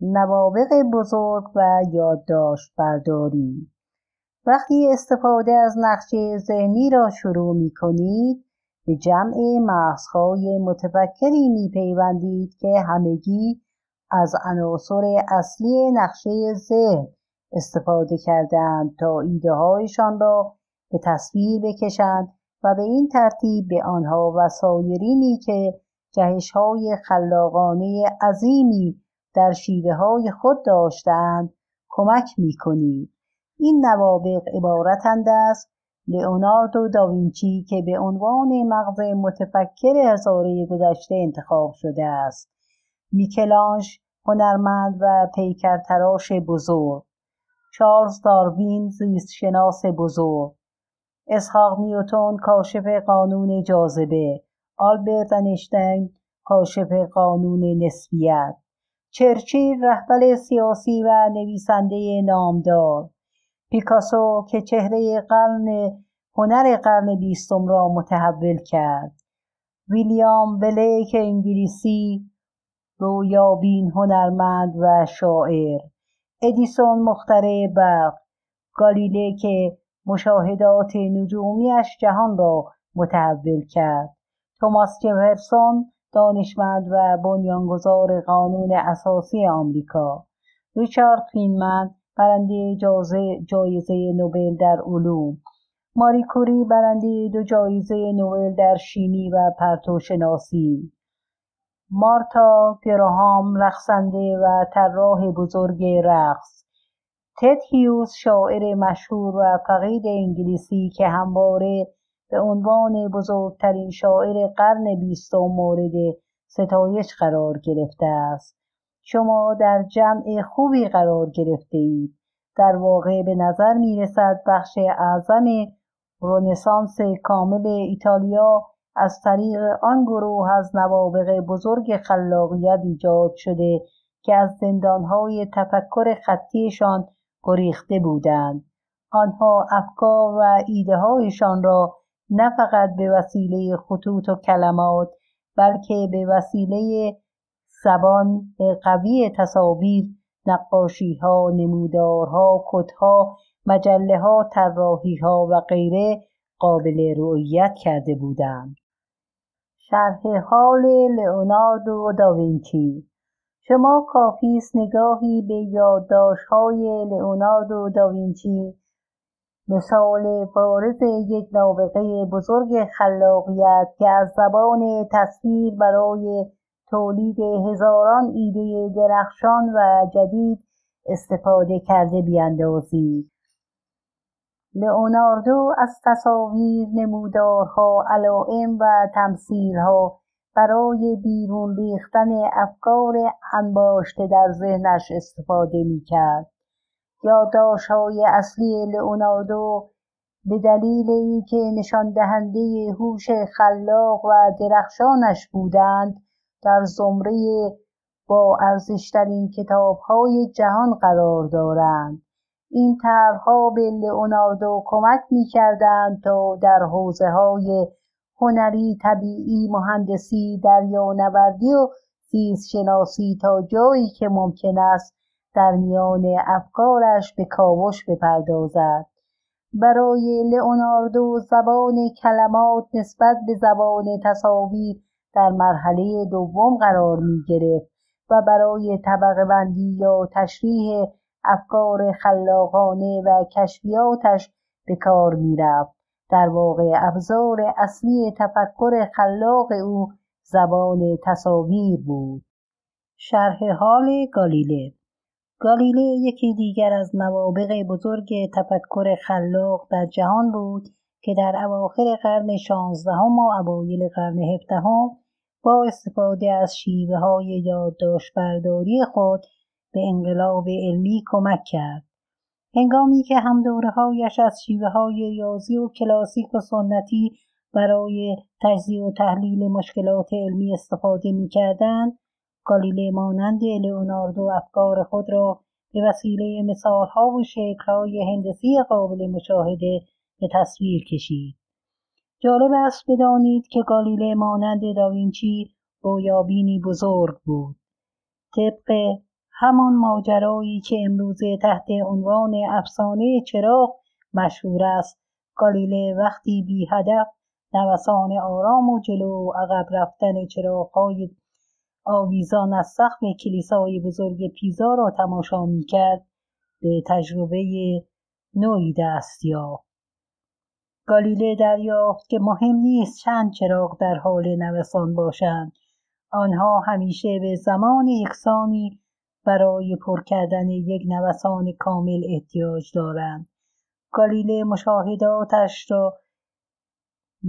نوابق بزرگ و یادداشت برداری. وقتی استفاده از نقشه ذهنی را شروع می کنید به جمع مغزهای متفکری می پیوندید که همگی از عناصر اصلی نقشه ذهن استفاده کردند تا ایده هایشان را به تصویر بکشند و به این ترتیب به آنها و سایرینی که جهش های خلاقانه عظیمی در شیوه های خود داشتند کمک می کنید. این نوابق عبارتند است لئوناردو داوینچی که به عنوان مغز متفکر هزاره گذشته انتخاب شده است. میکلانش هنرمند و پیکرتراش بزرگ. چارلز داروین زیستشناس بزرگ. اسحاق نیوتون کاشف قانون جاذبه. آلبرت انشتین کاشف قانون نسبیت. چرچیل رهبر سیاسی و نویسنده نامدار. پیکاسو که چهره قرن هنر قرن بیستم را متحول کرد. ویلیام بلیک انگلیسی رویابین هنرمند و شاعر. ادیسون مخترع برق. گالیله که مشاهدات نجومیش جهان را متحول کرد. توماس جفرسون دانشمند و بنیانگذار قانون اساسی آمریکا. ریچارد فینمن برنده جایزه نوبل در علوم. ماری کوری برنده دو جایزه نوبل در شیمی و پرتوشناسی. مارتا گراهام رقصنده و طراح بزرگ رقص. تد هیوز شاعر مشهور و فقید انگلیسی که همواره به عنوان بزرگترین شاعر قرن بیستم مورد ستایش قرار گرفته است. شما در جمع خوبی قرار گرفته اید. در واقع به نظر می رسد بخش اعظم رونسانس کامل ایتالیا از طریق آن گروه از نوابق بزرگ خلاقیت ایجاد شده که از زندانهای تفکر خطیشان گریخته بودند. آنها افکار و ایده هایشان را نه فقط به وسیله خطوط و کلمات بلکه به وسیله زبان قوی تصاویر نقاشی ها نمودارها کتها مجله ها طراحی ها و غیره قابل رؤیت کرده بودند. شرح حال لئوناردو داوینچی. شما کافی است نگاهی به یادداشت‌های لئوناردو داوینچی مثال بارز یک نابغه بزرگ خلاقیت که از زبان تصویر برای تولید هزاران ایده درخشان و جدید استفاده کرده بیاندازید لئوناردو از تصاویر نمودارها علائم و تمثیلها برای بیرون ریختن افکار انباشته در ذهنش استفاده می‌کرد. یادداشتهای اصلی لئوناردو به دلیل اینکه نشان دهنده هوش خلاق و درخشانش بودند در زمره با ارزشترین کتابهای جهان قرار دارند. این طرحها به لئوناردو کمک می‌کردند تا در حوزه های هنری طبیعی مهندسی دریانوردی و زیستشناسی تا جایی که ممکن است در میان افکارش به کاوش بپردازد برای لئوناردو زبان کلمات نسبت به زبان تصاویر در مرحله دوم قرار می گرفت و برای طبقه بندی یا تشریح افکار خلاقانه و کشفیاتش به کار می رفت. در واقع ابزار اصلی تفکر خلاق او زبان تصاویر بود. شرح حال گالیله گالیله یکی دیگر از نوابق بزرگ تفکر خلاق در جهان بود که در اواخر قرن شانزدهم و اوایل قرن هفدهم با استفاده از شیوه های یادداشت برداری خود به انقلاب علمی کمک کرد. هنگامی که هم هایش از شیوه های ریاضی و کلاسیک و سنتی برای تجزیه و تحلیل مشکلات علمی استفاده می کردند، گالیله مانند لئوناردو افکار خود را به وسیله مثالها و شکلهای هندسی قابل مشاهده به تصویر کشید. جالب است بدانید که گالیله مانند داوینچی رویابینی بزرگ بود. طبق همان ماجرایی که امروزه تحت عنوان افسانه چراغ مشهور است گالیله وقتی بی هدف نوسان آرام و جلو عقب رفتن چراغهای آویزان از سقف کلیسای بزرگ پیزا را تماشا می‌کرد به تجربه نوعی دست یافت گالیله دریافت که مهم نیست چند چراغ در حال نوسان باشند. آنها همیشه به زمان یکسانی برای پر کردن یک نوسان کامل احتیاج دارند. گالیله مشاهداتش را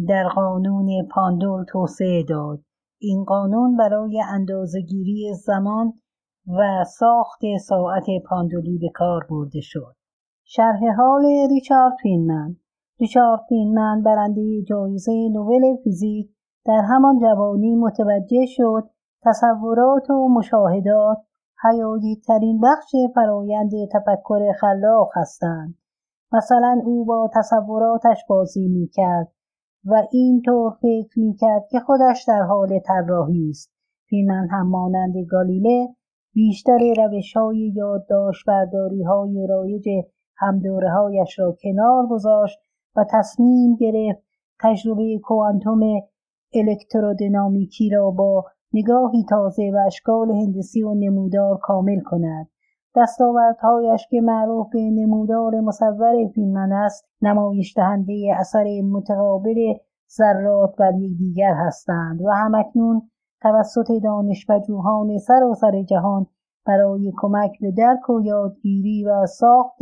در قانون پاندول توسعه داد. این قانون برای اندازهگیری زمان و ساخت ساعت پاندولی به کار برده شد. شرح حال ریچارد فینمن. ریچارد فینمن برنده جایزه نوبل فیزیک در همان جوانی متوجه شد تصورات و مشاهدات ترین بخش فرایند تفکر خلاق هستند. مثلا او با تصوراتش بازی می‌کرد. و اینطور فکر می‌کرد که خودش در حال طراحی است. فیلمن هم مانند گالیله بیشتر روش های یادداشت برداری های رایج همدوره هایش را کنار گذاشت و تصمیم گرفت تجربه کوانتوم الکترودینامیکی را با نگاهی تازه و اشکال هندسی و نمودار کامل کند. دستاوردهایش که معروف به نمودار مصور فیلمن است نمایش دهنده اثر متقابل ذرات بر یکدیگر هستند و همکنون توسط دانشپژوهان سراسر جهان برای کمک به درک و یادگیری و ساخت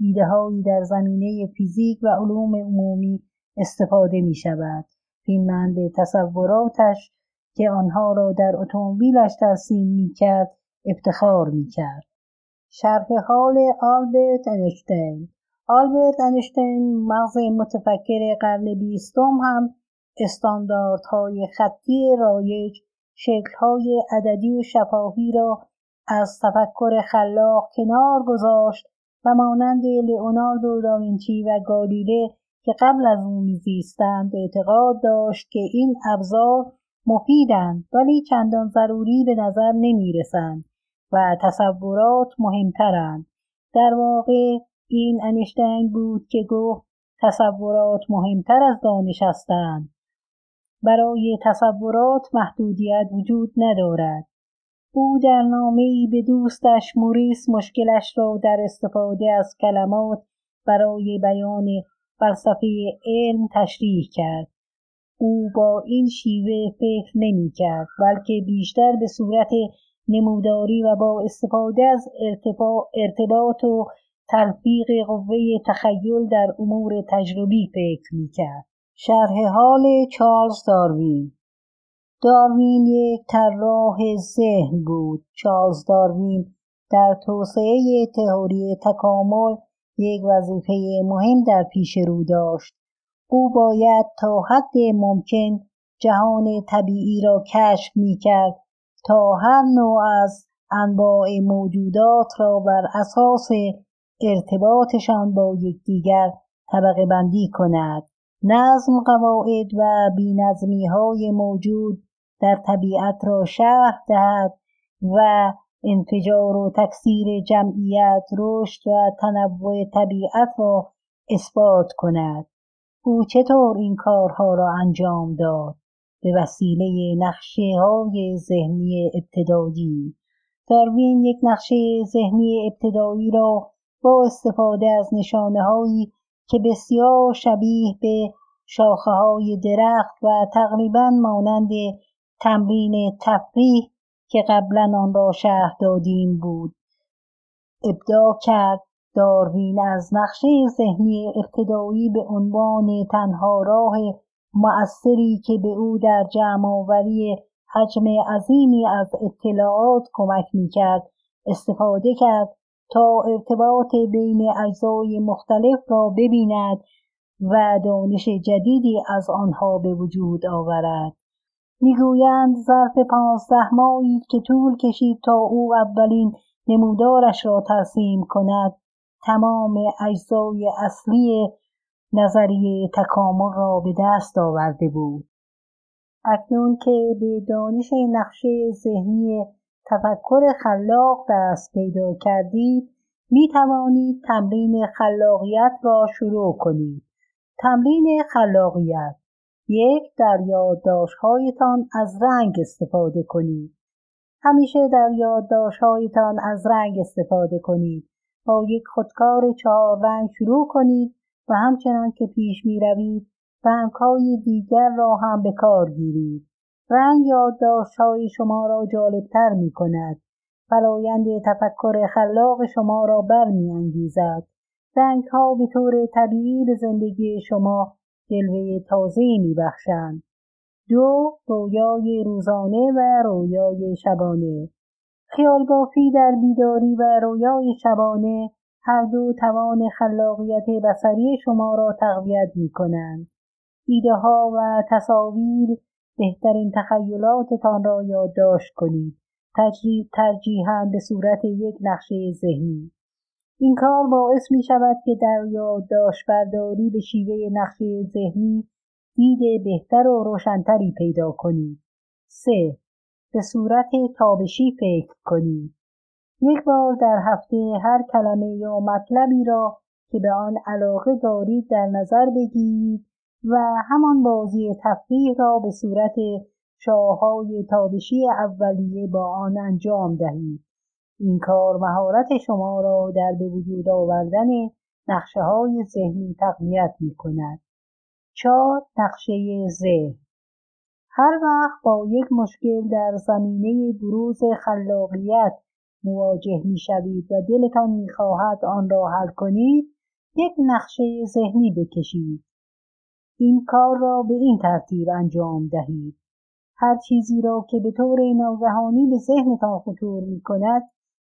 ایدههایی در زمینه فیزیک و علوم عمومی استفاده می شود. فیلمن به تصوراتش که آنها را در اتومبیلش ترسیم می کرد افتخار می کرد. شرح حال آلبرت انشتین آلبرت انشتین مغز متفکر قرن بیستم هم استانداردهای خطی رایج شکلهای عددی و شفاهی را از تفکر خلاق کنار گذاشت و مانند لئوناردو داوینچی و گالیله که قبل از او میزیستند اعتقاد داشت که این ابزار مفیدند ولی چندان ضروری به نظر نمی‌رسند. و تصورات مهمترند. در واقع این انشتین بود که گفت تصورات مهمتر از دانش هستند. برای تصورات محدودیت وجود ندارد. او در ای به دوستش موریس مشکلش را در استفاده از کلمات برای بیان فلسفه علم تشریح کرد. او با این شیوه فکر نمی کرد بلکه بیشتر به صورت نموداری و با استفاده از ارتباط و تلفیق قوه تخیل در امور تجربی فکر می کرد. شرح حال چارلز داروین داروین یک طراح ذهن بود چارلز داروین در توسعه تئوری تکامل یک وظیفه مهم در پیش رو داشت او باید تا حد ممکن جهان طبیعی را کشف می کرد تا هر نوع از انواع موجودات را بر اساس ارتباطشان با یکدیگر طبقه بندی کند. نظم قواعد و بینظمی های موجود در طبیعت را شرح دهد و انفجار و تکثیر جمعیت رشد و تنوع طبیعت را اثبات کند. او چطور این کارها را انجام داد؟ به وسیله نقشه های ذهنی ابتدایی. داروین یک نقشه ذهنی ابتدایی را با استفاده از نشانه هایی که بسیار شبیه به شاخه های درخت و تقریبا مانند تمرین تفریح که قبلا آن را شهر دادیم بود. ابداع کرد. داروین از نقشه ذهنی ابتدایی به عنوان تنها راه مؤثری که به او در جمعآوری حجم عظیمی از اطلاعات کمک می‌کرد استفاده کرد تا ارتباط بین اجزای مختلف را ببیند و دانش جدیدی از آنها به وجود آورد. می‌گویند ظرف پانزده ماهی که طول کشید تا او اولین نمودارش را ترسیم کند تمام اجزای اصلی نظریه تکامل را به دست آورده بود اکنون که به دانش نقشه ذهنی تفکر خلاق دست پیدا کردید می توانید تمرین خلاقیت را شروع کنید. تمرین خلاقیت یک در یادداشتهایتان از رنگ استفاده کنید. همیشه در یادداشتهایتان از رنگ استفاده کنید. با یک خودکار چهار رنگ شروع کنید و همچنان که پیش می روید رنگهای دیگر را هم به کار گیرید. رنگ یادداشتهای شما را جالبتر می کند. فرایند تفکر خلاق شما را برمیانگیزد. رنگها به طور طبیعی به زندگی شما جلوه تازه می بخشند. دو رویای روزانه و رویای شبانه خیال بافی در بیداری و رویای شبانه هر دو توان خلاقیت بسری شما را تقویت می کنند. ایده ها و تصاویر بهترین تخیلاتتان را یادداشت کنید. ترجیحاً به صورت یک نقشه ذهنی. این کار باعث می شود که در یادداشت برداری به شیوه نقشه ذهنی دید بهتر و روشنتری پیدا کنید. 3. به صورت تابشی فکر کنید. یک بار در هفته هر کلمه یا مطلبی را که به آن علاقه دارید در نظر بگیرید و همان بازی تفریح را به صورت شاههای تابشی اولیه با آن انجام دهید. این کار مهارت شما را در به وجود آوردن نقشه های ذهنی تقویت می کند. چهار نقشه ذهن هر وقت با یک مشکل در زمینه بروز خلاقیت مواجه می شوید و دلتان می خواهد آن را حل کنید یک نقشه ذهنی بکشید. این کار را به این ترتیب انجام دهید. هر چیزی را که به طور ناگهانی به ذهنتان خطور می کند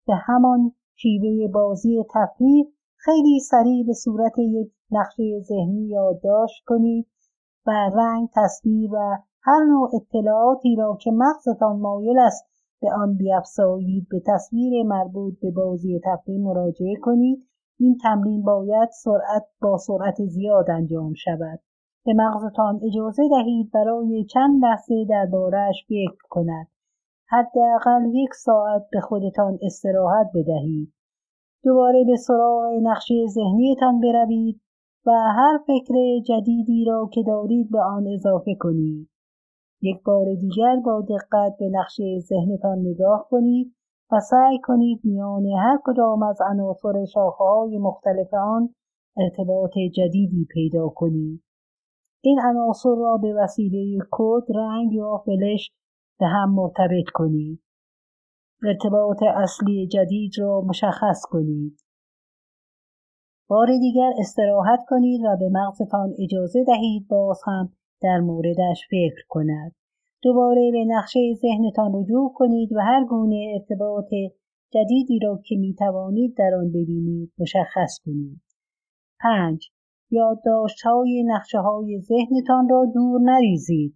به همان شیوه بازی تفریح خیلی سریع به صورت یک نقشه ذهنی یادداشت کنید و رنگ تصویر و هر نوع اطلاعاتی را که مغزتان مایل است به آن بیافزایید به تصویر مربوط به بازی تفریح مراجعه کنید. این تمرین باید سرعت با سرعت زیاد انجام شود. به مغزتان اجازه دهید برای چند لحظه دربارهاش فکر کند. حداقل یک ساعت به خودتان استراحت بدهید. دوباره به سراغ نقشه ذهنیتان بروید و هر فکر جدیدی را که دارید به آن اضافه کنید. یک بار دیگر با دقت به نقشه ذهنتان نگاه کنید و سعی کنید میان هر کدام از عناصر شاخه های مختلف آن ارتباط جدیدی پیدا کنید. این عناصر را به وسیله کد رنگ یا فلش به هم مرتبط کنید. ارتباط اصلی جدید را مشخص کنید. بار دیگر استراحت کنید و به مغزتان اجازه دهید باز هم در موردش فکر کند دوباره به نقشه ذهنتان رجوع کنید و هر گونه ارتباط جدیدی را که می توانید در آن ببینید مشخص کنید. 5. یادداشت های نقشه های ذهنتان را دور نریزید.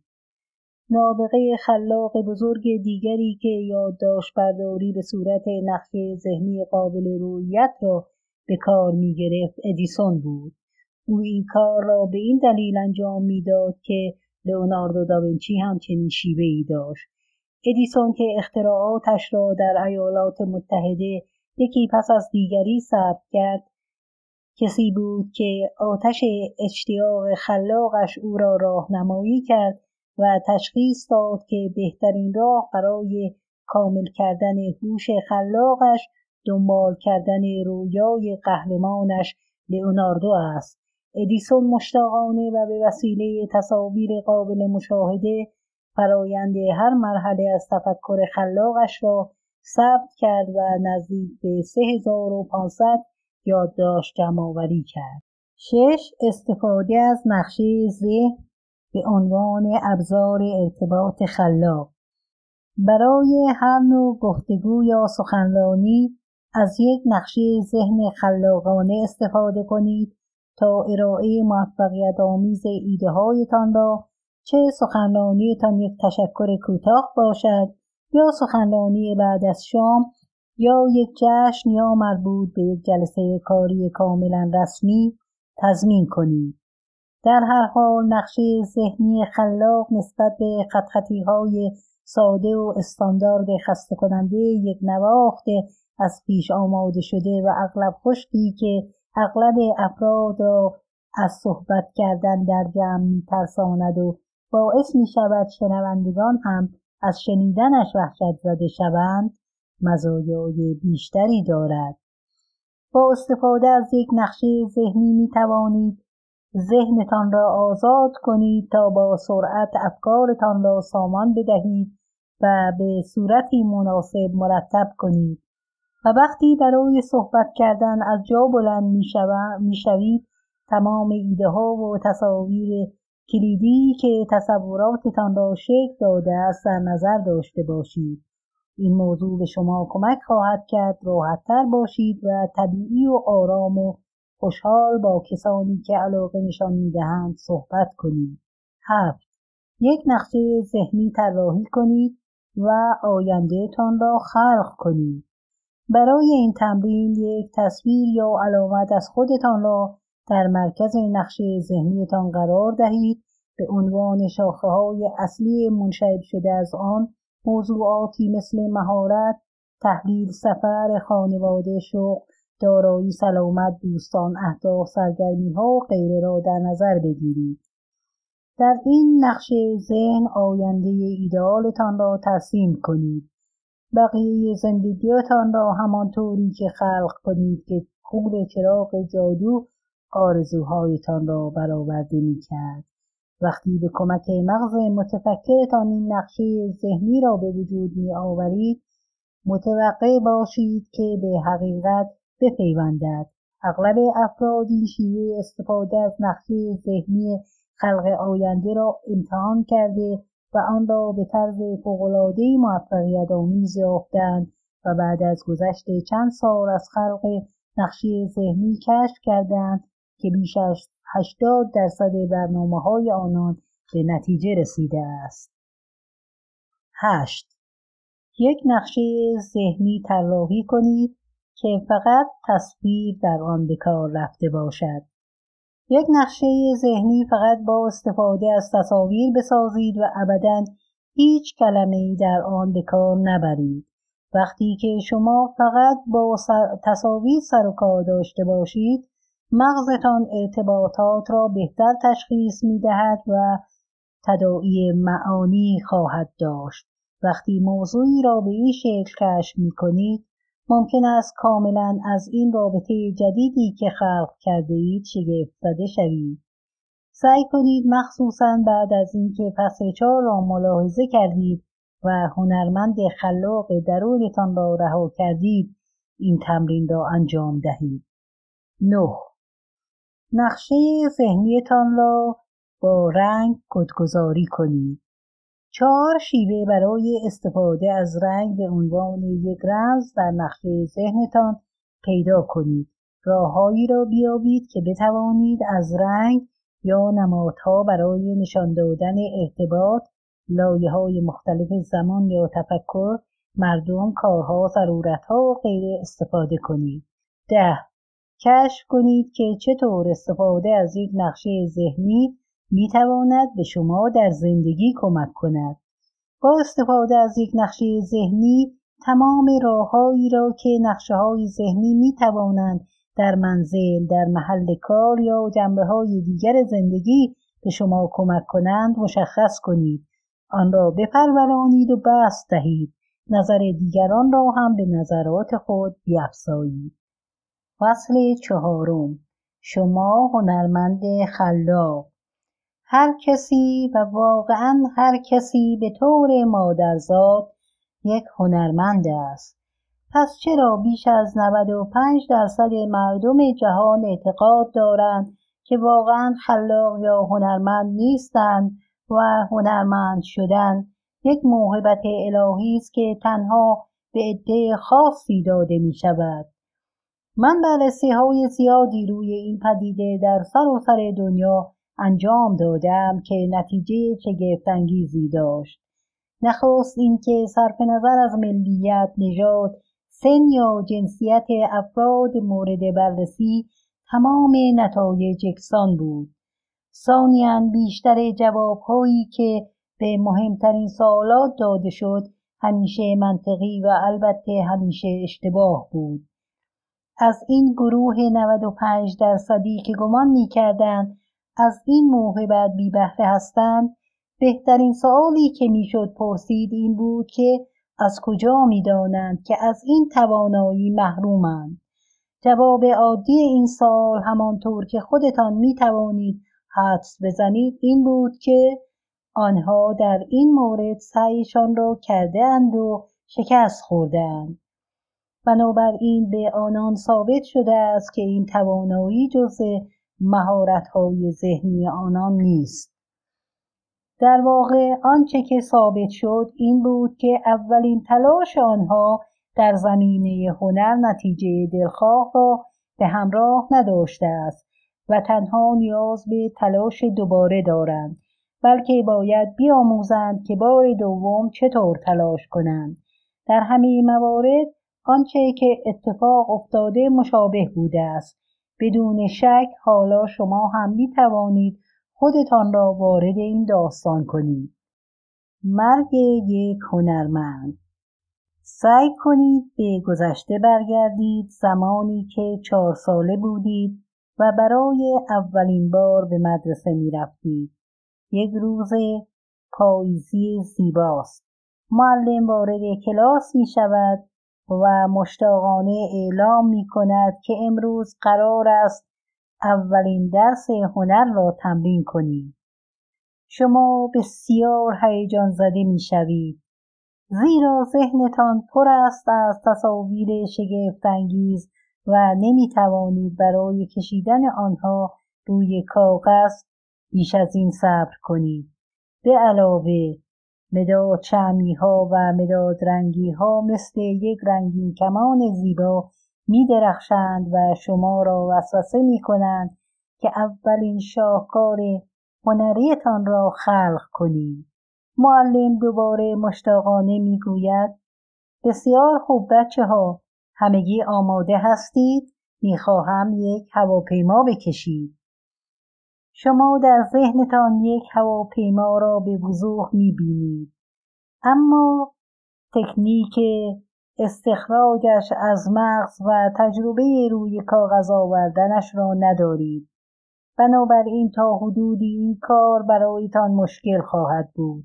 نابغه خلاق بزرگ دیگری که یادداشت برداری به صورت نقشه ذهنی قابل رویت را به کار می گرفت ادیسون بود. او این کار را به این دلیل انجام می‌داد که لئوناردو داوینچی هم چنین شیوه ای داشت. ادیسون که اختراعاتش را در ایالات متحده یکی پس از دیگری ثبت کرد کسی بود که آتش اشتیاق خلاقش او را راهنمایی کرد و تشخیص داد که بهترین راه برای کامل کردن هوش خلاقش دنبال کردن رویای قهرمانش لئوناردو است ادیسون مشتاقانه و به وسیله تصاویر قابل مشاهده فرایند هر مرحله از تفکر خلاقش را ثبت کرد و نزدیک به 3500 یادداشت جمعآوری کرد. شش استفاده از نقشه ذهن به عنوان ابزار ارتباط خلاق برای هر نوع گفتگو یا سخنرانی از یک نقشه ذهن خلاقانه استفاده کنید تا ارائه موفقیت آمیز ایده هایتان را چه سخنرانیتان یک تشکر کوتاه باشد یا سخنرانی بعد از شام یا یک جشن یا مربوط به یک جلسه کاری کاملا رسمی تضمین کنید. در هر حال نقشه ذهنی خلاق نسبت به خطخطی های ساده و استاندارد خسته کننده یک نواخت از پیش آماده شده و اغلب خشکی که اغلب افراد را از صحبت کردن در جمع میترساند و باعث می شود شنوندگان هم از شنیدنش وحشت زده شوند مزایای بیشتری دارد. با استفاده از یک نقشه ذهنی می توانید ذهنتان را آزاد کنید تا با سرعت افکارتان را سامان بدهید و به صورتی مناسب مرتب کنید. و وقتی برای صحبت کردن از جا بلند می شوید تمام ایده ها و تصاویر کلیدی که تصوراتتان را شکل داده است در نظر داشته باشید. این موضوع به شما کمک خواهد کرد راحتتر باشید و طبیعی و آرام و خوشحال با کسانی که علاقه نشان می‌دهند صحبت کنید. هفت یک نقشه ذهنی طراحی کنید و آیندهتان را خلق کنید. برای این تمرین یک تصویر یا علامت از خودتان را در مرکز نقشه ذهنیتان قرار دهید. به عنوان شاخه های اصلی منشعب شده از آن موضوعاتی مثل مهارت تحلیل سفر خانواده شغل دارایی سلامت دوستان اهداف سرگرمی ها و غیره را در نظر بگیرید. در این نقشه ذهن آینده ایدئالتان را ترسیم کنید. بقیه زندگیتان را همانطوری که خلق کنید که پول چراغ جادو آرزوهایتان را برآورده می کرد. وقتی به کمک مغز متفکرتان این نقشه ذهنی را به وجود می آورید متوقع باشید که به حقیقت بپیوندد اغلب افراد این شیوه استفاده از نقشه ذهنی خلق آینده را امتحان کرده و آن را به طرز فوقالعادهای موفقیت آمیز یافتند و بعد از گذشت چند سال از خلق نقشه ذهنی کشف کردند که بیش از 80 درصد برنامه های آنان به نتیجه رسیده است. 8. یک نقشه ذهنی طراحی کنید که فقط تصویر در آن به کار رفته باشد. یک نقشه ذهنی فقط با استفاده از تصاویر بسازید و ابدا هیچ کلمه در آن به کار نبرید. وقتی که شما فقط با تصاویر سر و کار داشته باشید مغزتان ارتباطات را بهتر تشخیص می دهد و تداعی معانی خواهد داشت. وقتی موضوعی را به این شکل کشف می کنید ممکن است کاملا از این رابطه جدیدی که خلق کرده اید شگفت زده شوید. سعی کنید مخصوصا بعد از اینکه فصل چهار را ملاحظه کردید و هنرمند خلاق درونتان را رها کردید این تمرین را انجام دهید. 9. نقشه ذهنیتان را با رنگ کدگذاری کنید. چهار شیوه برای استفاده از رنگ به عنوان یک رمز در نقشه ذهنتان پیدا کنید. راههایی را بیابید که بتوانید از رنگ یا نمادها برای نشان دادن ارتباط لایه های مختلف زمان یا تفکر مردم کارها ضرورتها و غیره استفاده کنید ده کشف کنید که چطور استفاده از یک نقشه ذهنی می تواند به شما در زندگی کمک کند. با استفاده از یک نقشه ذهنی تمام راههایی را که نقشه های ذهنی می توانند در منزل، در محل کار یا جنبه های دیگر زندگی به شما کمک کنند مشخص کنید. آن را بپرورانید و بست دهید. نظر دیگران را هم به نظرات خود بیافزایید. فصل چهارم شما هنرمند خلاق هر کسی و واقعا هر کسی به طور مادرزاد یک هنرمند است. پس چرا بیش از 95 درصد مردم جهان اعتقاد دارند که واقعا خلاق یا هنرمند نیستند و هنرمند شدن یک موهبت الهی است که تنها به عده خاصی داده می شود من بررسی های زیادی روی این پدیده در سراسر دنیا انجام دادم که نتیجه شگفتانگیزی داشت. نخست اینکه صرف نظر از ملیت نژاد سن یا جنسیت افراد مورد بررسی تمام نتایج یکسان بود. ثانیا بیشتر جوابهایی که به مهمترین سوالات داده شد همیشه منطقی و البته همیشه اشتباه بود. از این گروه 95 درصدی که گمان می‌کردند از این موهبت بی بهره هستند. بهترین سوالی که می‌شد پرسید این بود که از کجا می‌دانند که از این توانایی محرومند. جواب عادی این سال همانطور که خودتان می توانید حدس بزنید این بود که آنها در این مورد سعیشان را کرده اند و شکست خوردهاند. بنابراین به آنان ثابت شده است که این توانایی جز مهارت‌های ذهنی آنان نیست. در واقع آنچه که ثابت شد این بود که اولین تلاش آنها در زمینه هنر نتیجه دلخواه را به همراه نداشته است و تنها نیاز به تلاش دوباره دارند بلکه باید بیاموزند که بار دوم چطور تلاش کنند. در همه موارد آنچه که اتفاق افتاده مشابه بوده است. بدون شک حالا شما هم می توانید خودتان را وارد این داستان کنید مرگ یک هنرمند سعی کنید به گذشته برگردید زمانی که چهار ساله بودید و برای اولین بار به مدرسه می رفتید. یک روز پاییزی زیباست. معلم وارد کلاس می شود و مشتاقانه اعلام می کند که امروز قرار است اولین درس هنر را تمرین کنید. شما بسیار هیجان زده می شوید. زیرا ذهنتان پر است از تصاویر شگفتانگیز و نمی توانید برای کشیدن آنها روی کاغذ بیش از این صبر کنید. به علاوه مداد چمی ها و مداد رنگی ها مثل یک رنگین کمان زیبا می درخشند و شما را وسوسه می کنند که اولین شاهکار هنریتان را خلق کنید. معلم دوباره مشتاقانه می گوید بسیار خوب بچه ها همگی آماده هستید می‌خواهم یک هواپیما بکشید شما در ذهنتان یک هواپیما را به وضوح می‌بینید. اما تکنیک استخراجش از مغز و تجربه روی کاغذ آوردنش را ندارید. بنابراین تا حدودی این کار برایتان مشکل خواهد بود.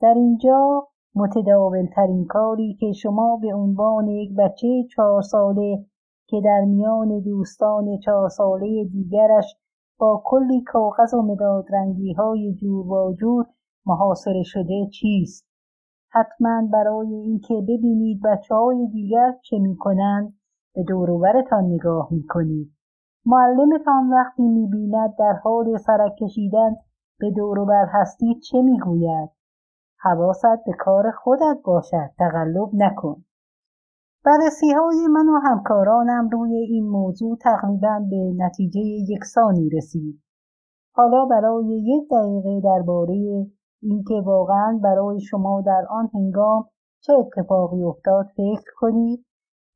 در اینجا متداول ترین کاری که شما به عنوان یک بچه چهار ساله که در میان دوستان چهار ساله دیگرش با کلی کاغذ و مداد رنگی های جور و جور محاصره شده چیست حتما برای اینکه ببینید بچه های دیگر چه می کنند به دوروبرتان نگاه می کنید. معلمتان وقتی می بیند در حال سرک کشیدن به دوروبر هستید چه می گوید؟ حواست به کار خودت باشد تقلب نکن بررسی های من و همکارانم روی این موضوع تقریبا به نتیجه یکسانی رسید. حالا برای یک دقیقه درباره اینکه واقعا برای شما در آن هنگام چه اتفاقی افتاد فکر کنید.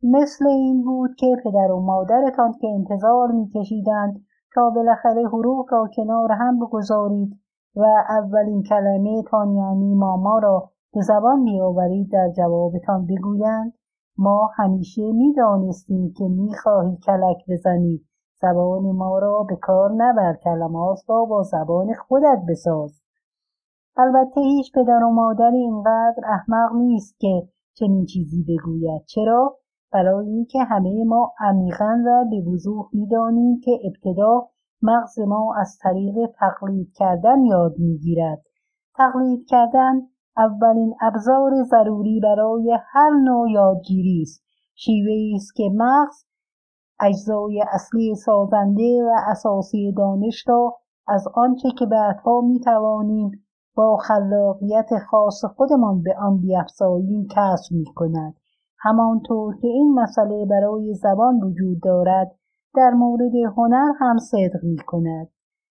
مثل این بود که پدر و مادرتان که انتظار میکشیدند تا بالاخره حروف را کنار هم بگذارید و اولین کلمه تان یعنی ماما را به زبان بیاورید در جوابتان بگویند. ما همیشه می‌دانستیم که می‌خواهی کلک بزنی. زبان ما را به کار نبر کلمات را با زبان خودت بساز. البته هیچ پدر و مادر اینقدر احمق نیست که چنین چیزی بگوید. چرا؟ برای اینکه همه ما عمیقا و به وضوح می‌دانیم که ابتدا مغز ما از طریق تقلید کردن یاد می‌گیرد. تقلید کردن اولین ابزار ضروری برای هر نوع یادگیری است شیوه است که مغز اجزای اصلی سازنده و اساسی دانش را از آنچه که بعدها می توانیم با خلاقیت خاص خودمان به آن بیافزاییم کسب می کند همانطور که این مسئله برای زبان وجود دارد در مورد هنر هم صدق می کند.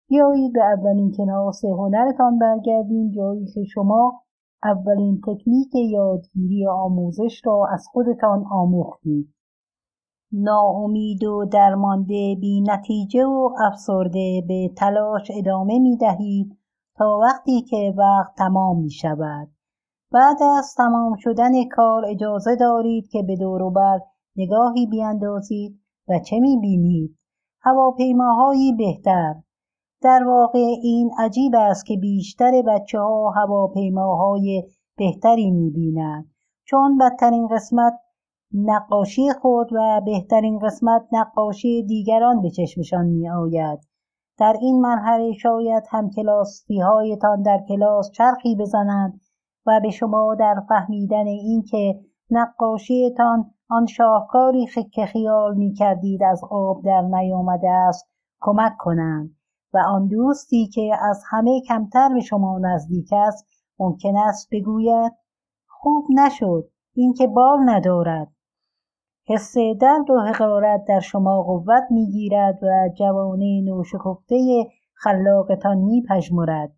بیایید به اولین کناس هنرتان برگردیم جایی که شما اولین تکنیک یادگیری آموزش را از خودتان آموختید. ناامید و درمانده بی نتیجه و افسرده به تلاش ادامه می دهید تا وقتی که وقت تمام می شود. بعد از تمام شدن کار اجازه دارید که به دوروبر نگاهی بیاندازید و چه می بینید؟ هواپیماهایی بهتر. در واقع این عجیب است که بیشتر بچه ها هواپیماهای بهتری می بینند چون بدترین قسمت نقاشی خود و بهترین قسمت نقاشی دیگران به چشمشان می آید. در این مرحله شاید هم کلاسی هایتان در کلاس چرخی بزنند و به شما در فهمیدن اینکه نقاشیتان آن شاهکاری که خیال می کردید از آب در نیامده است کمک کنند و آن دوستی که از همه کمتر به شما نزدیک است ممکن است بگوید خوب نشد اینکه بال ندارد. حس درد و حقارت در شما قوت می‌گیرد و جوانه نوشکفته خلاقتان میپژمرد.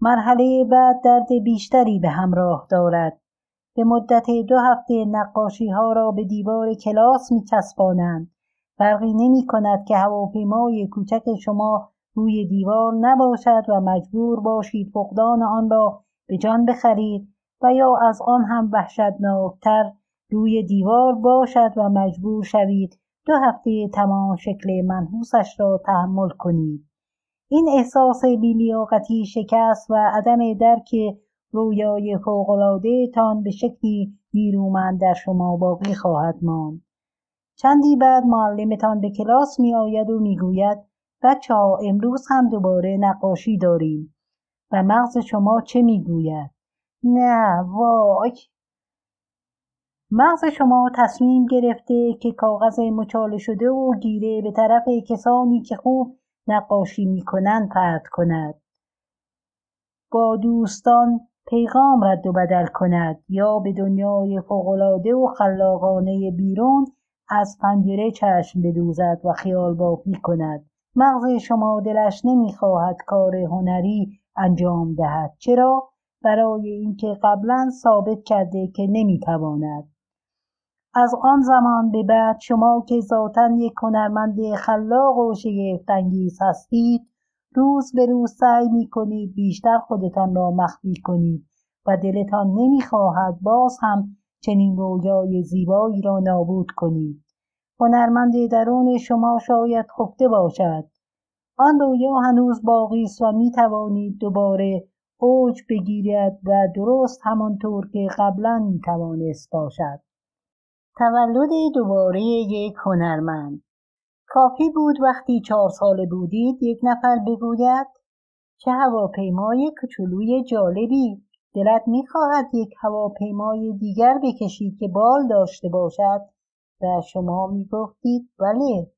مرحله بعد درد بیشتری به همراه دارد. به مدت دو هفته نقاشی ها را به دیوار کلاس می چسبانند. فرقی نمی کند که هواپیمای کوچک شما روی دیوار نباشد و مجبور باشید فقدان آن را به جان بخرید و یا از آن هم وحشتناکتر روی دیوار باشد و مجبور شوید دو هفته تمام شکل منحوسش را تحمل کنید. این احساس بیلیاقتی شکست و عدم درک رویای تان به شکلی نیرومند در شما باقی خواهد ماند. چندی بعد معلمتان به کلاس می آید و می گوید بچه ها امروز هم دوباره نقاشی داریم. و مغز شما چه می گوید؟ نه وای. مغز شما تصمیم گرفته که کاغذ مچاله شده و گیره به طرف کسانی که خوب نقاشی می‌کنند پرت کند. با دوستان پیغام رد و بدل کند. یا به دنیای فوقالعاده و خلاقانه بیرون از پنجره چشم بدوزد و خیال بافی کند. مغز شما دلش نمی‌خواهد کار هنری انجام دهد. چرا؟ برای اینکه قبلا ثابت کرده که نمی‌تواند. از آن زمان به بعد شما که ذاتا یک هنرمند خلاق و شگفتانگیز هستید روز به روز سعی می کنید بیشتر خودتان را مخفی کنید و دلتان نمی‌خواهد باز هم چنین رویای زیبایی را نابود کنید. هنرمند درون شما شاید خفته باشد. آن رویا هنوز باقی است و می توانید دوباره اوج بگیرد و درست همانطور که قبلا می توانست باشد. تولد دوباره یک هنرمند. کافی بود وقتی چهار ساله بودید یک نفر بگوید چه هواپیمای کوچولوی جالبی. دلت می‌خواهد یک هواپیمای دیگر بکشید که بال داشته باشد. و شما می‌گفتید بله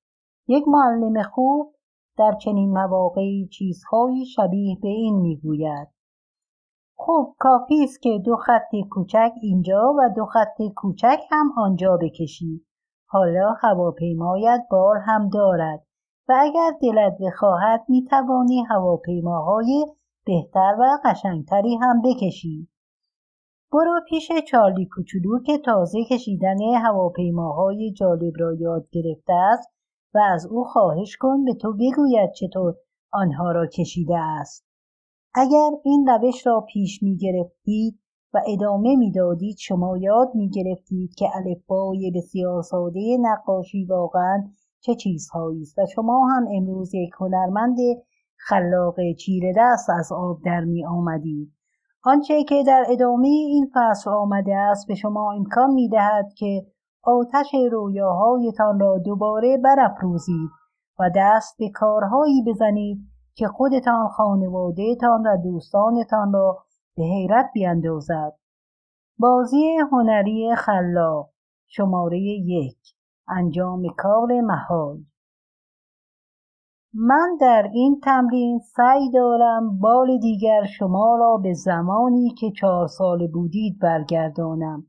یک معلم خوب در چنین مواقعی چیزهایی شبیه به این می‌گوید. خب کافی است که دو خط کوچک اینجا و دو خط کوچک هم آنجا بکشی حالا هواپیمایت بال هم دارد و اگر دلت بخواهد می توانی هواپیماهای بهتر و قشنگتری هم بکشی. برو پیش چارلی کوچولو که تازه کشیدن هواپیماهای جالب را یاد گرفته است و از او خواهش کن به تو بگوید چطور آنها را کشیده است. اگر این روش را پیش می گرفتید و ادامه می‌دادید شما یاد می گرفتید که الفبای بسیار ساده نقاشی واقعا چه چیزهایی است و شما هم امروز یک هنرمند خلاق چیره دست از آب در می آمدید. آنچه که در ادامه این فصل آمده است به شما امکان می دهد که آتش رویاهایتان را دوباره برافروزید و دست به کارهایی بزنید که خودتان خانوادهتان و دوستانتان را به حیرت بیاندازد. بازی هنری خلاق شماره یک انجام کار محال من در این تمرین سعی دارم بال دیگر شما را به زمانی که چهار سال بودید برگردانم